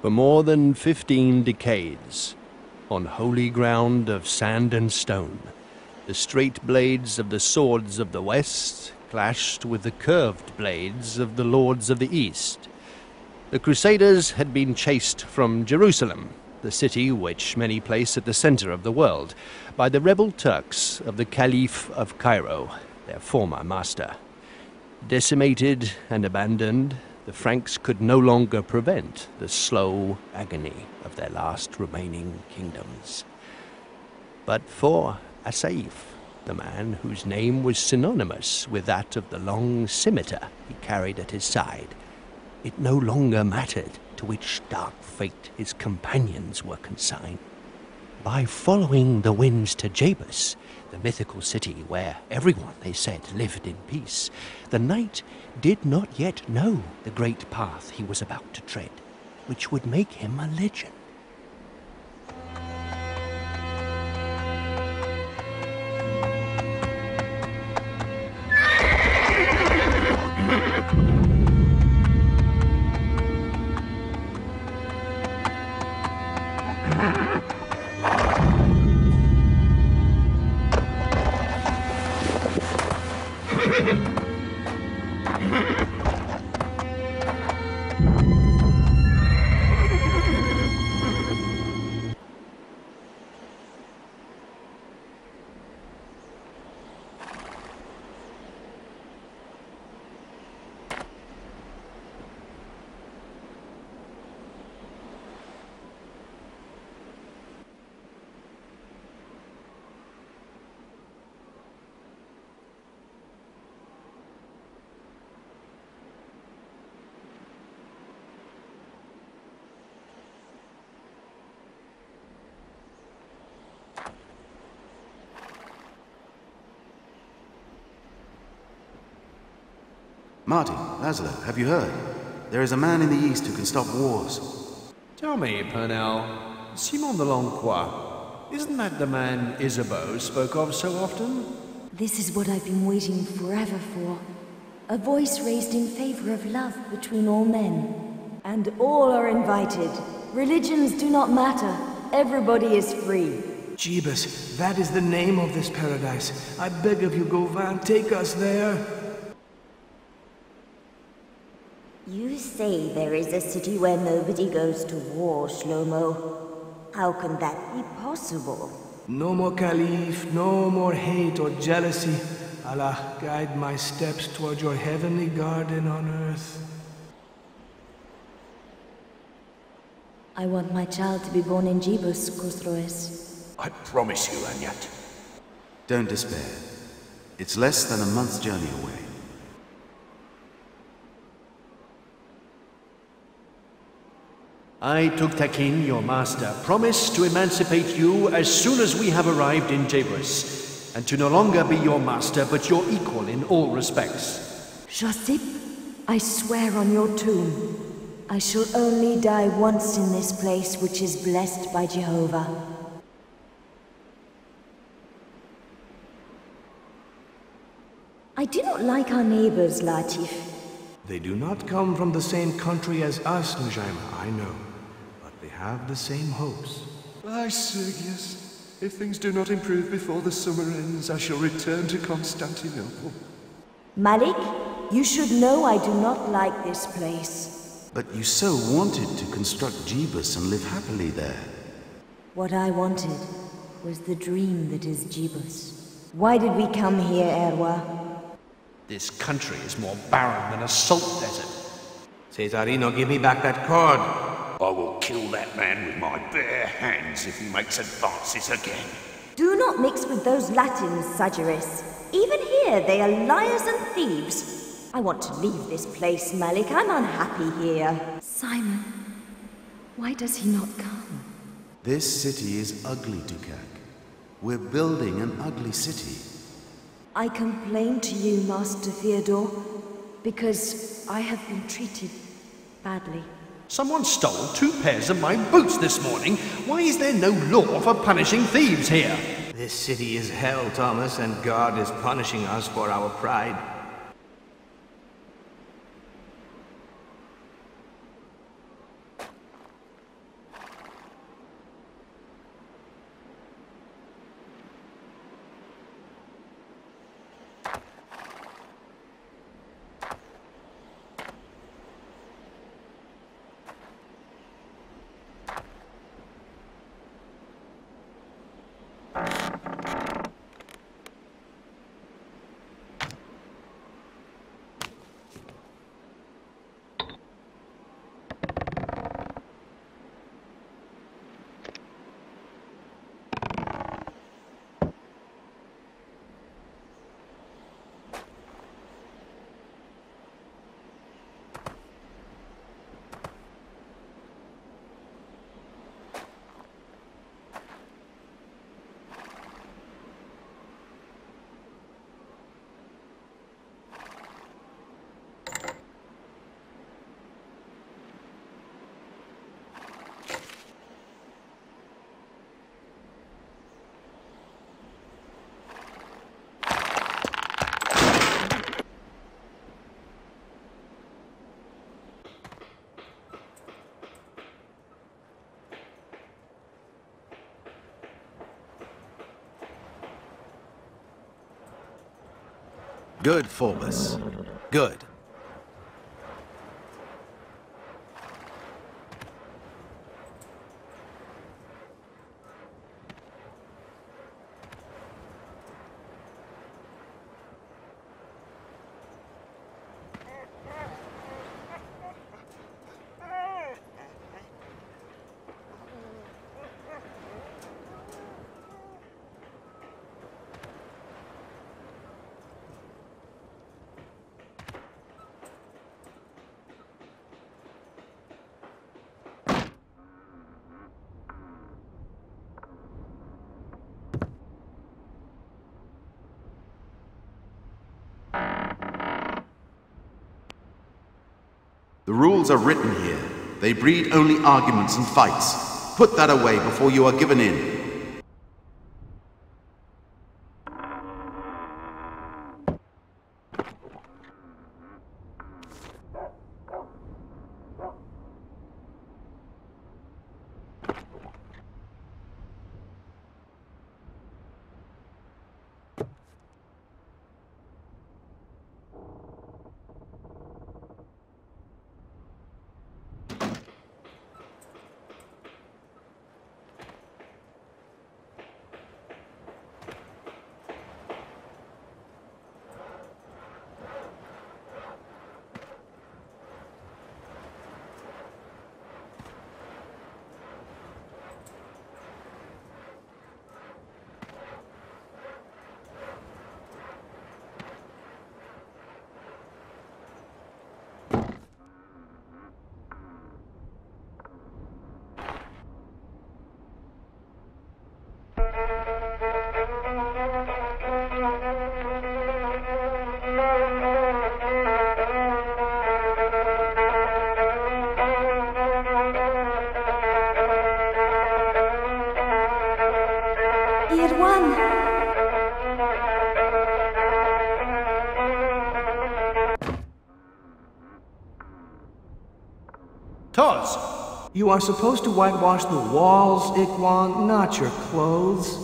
For more than fifteen decades, on holy ground of sand and stone, the straight blades of the swords of the West clashed with the curved blades of the lords of the East. The Crusaders had been chased from Jerusalem, the city which many place at the center of the world, by the rebel Turks of the Caliph of Cairo, their former master. Decimated and abandoned, the Franks could no longer prevent the slow agony of their last remaining kingdoms. But for Asaif, the man whose name was synonymous with that of the long scimitar he carried at his side, it no longer mattered to which dark fate his companions were consigned. By following the winds to Jebus, the mythical city where everyone, they said, lived in peace, the knight did not yet know the great path he was about to tread, which would make him a legend. Marty, Laszlo, have you heard? There is a man in the east who can stop wars. Tell me, Purnell, Simon de Lonquois, isn't that the man Isabeau spoke of so often? This is what I've been waiting forever for. A voice raised in favor of love between all men. And all are invited. Religions do not matter. Everybody is free. Jebus, that is the name of this paradise. I beg of you, Govan, take us there. You say there is a city where nobody goes to war, Shlomo. How can that be possible? No more Caliph, no more hate or jealousy. Allah, guide my steps toward your heavenly garden on earth. I want my child to be born in Jebus, Khosroes. I promise you, Anyat. Don't despair. It's less than a month's journey away. I, Tugtakin, your master, promise to emancipate you as soon as we have arrived in Jebus, and to no longer be your master, but your equal in all respects. Josip, I swear on your tomb, I shall only die once in this place which is blessed by Jehovah. I do not like our neighbors, Latif. They do not come from the same country as us, Nujaima, I know. But they have the same hopes. Aye, Sergius. If things do not improve before the summer ends, I shall return to Constantinople. Malik, you should know I do not like this place. But you so wanted to construct Jebus and live happily there. What I wanted was the dream that is Jebus. Why did we come here, Erwa? This country is more barren than a salt desert. Cesarino, give me back that cord. I will kill that man with my bare hands if he makes advances again. Do not mix with those Latins, Sagiris. Even here, they are liars and thieves. I want to leave this place, Malik. I'm unhappy here. Simon, why does he not come? This city is ugly, Dukak. We're building an ugly city. I complain to you, Master Theodore, because I have been treated badly. Someone stole two pairs of my boots this morning. Why is there no law for punishing thieves here? This city is hell, Thomas, and God is punishing us for our pride. Good, Forbus. Good. The rules are written here. They breed only arguments and fights. Put that away before you are given in. Toz! You are supposed to whitewash the walls, Ikwan, not your clothes.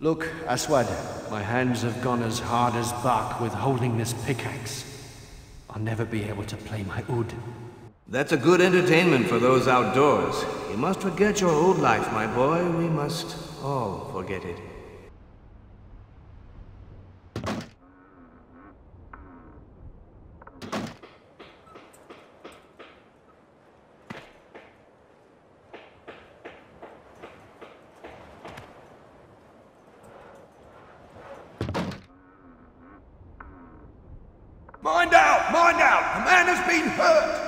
Look, Aswad, my hands have gone as hard as bark with holding this pickaxe. I'll never be able to play my oud. That's a good entertainment for those outdoors. You must forget your old life, my boy. We must all forget it. Mind out! Mind out! A man has been hurt!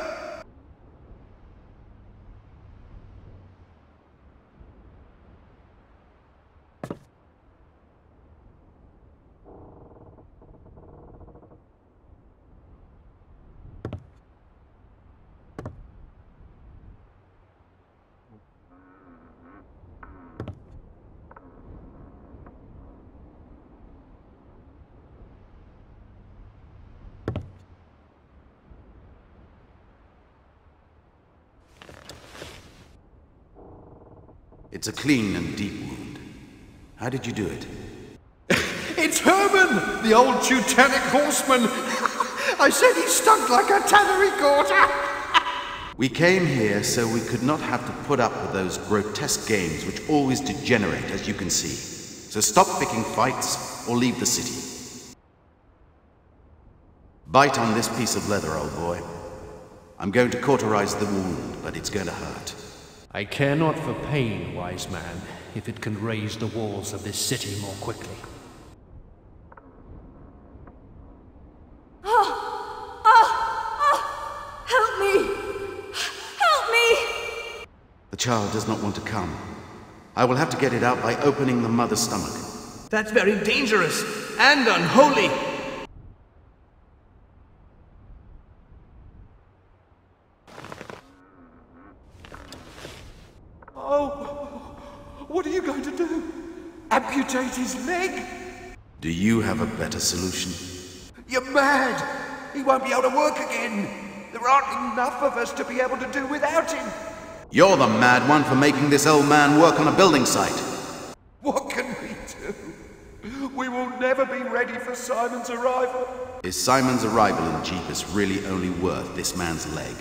It's a clean and deep wound. How did you do it? It's Herman, the old Teutonic horseman. I said he stunk like a tannery quarter. We came here so we could not have to put up with those grotesque games which always degenerate, as you can see. So stop picking fights or leave the city. Bite on this piece of leather, old boy. I'm going to cauterize the wound, but it's going to hurt. I care not for pain, wise man, if it can raise the walls of this city more quickly. Oh, oh, help me! Help me! The child does not want to come. I will have to get it out by opening the mother's stomach. That's very dangerous and unholy. Oh, what are you going to do? Amputate his leg? Do you have a better solution? You're mad! He won't be able to work again! There aren't enough of us to be able to do without him! You're the mad one for making this old man work on a building site. What can we do? We will never be ready for Simon's arrival. Is Simon's arrival in Jebus really only worth this man's leg?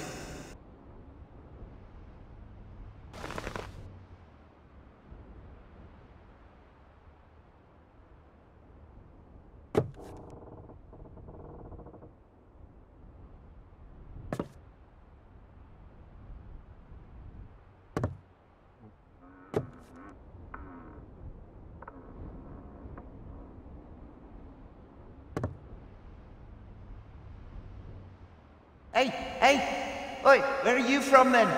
Hey, hey! Oi, where are you from then?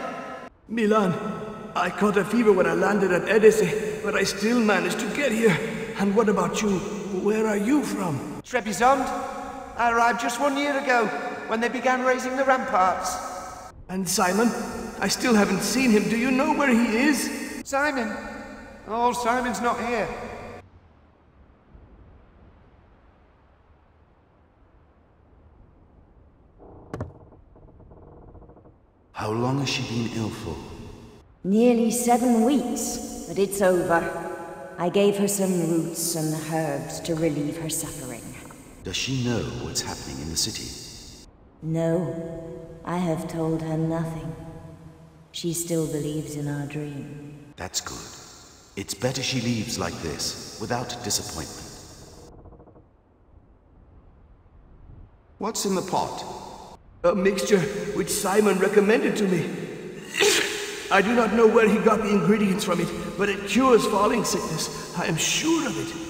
Milan. I caught a fever when I landed at Edesse, but I still managed to get here. And what about you? Where are you from? Trebizond. I arrived just one year ago, when they began raising the ramparts. And Simon? I still haven't seen him. Do you know where he is? Simon? Oh, Simon's not here. How long has she been ill for? Nearly seven weeks, but it's over. I gave her some roots and herbs to relieve her suffering. Does she know what's happening in the city? No, I have told her nothing. She still believes in our dream. That's good. It's better she leaves like this, without disappointment. What's in the pot? A mixture which Simon recommended to me. I do not know where he got the ingredients from it, but it cures falling sickness. I am sure of it.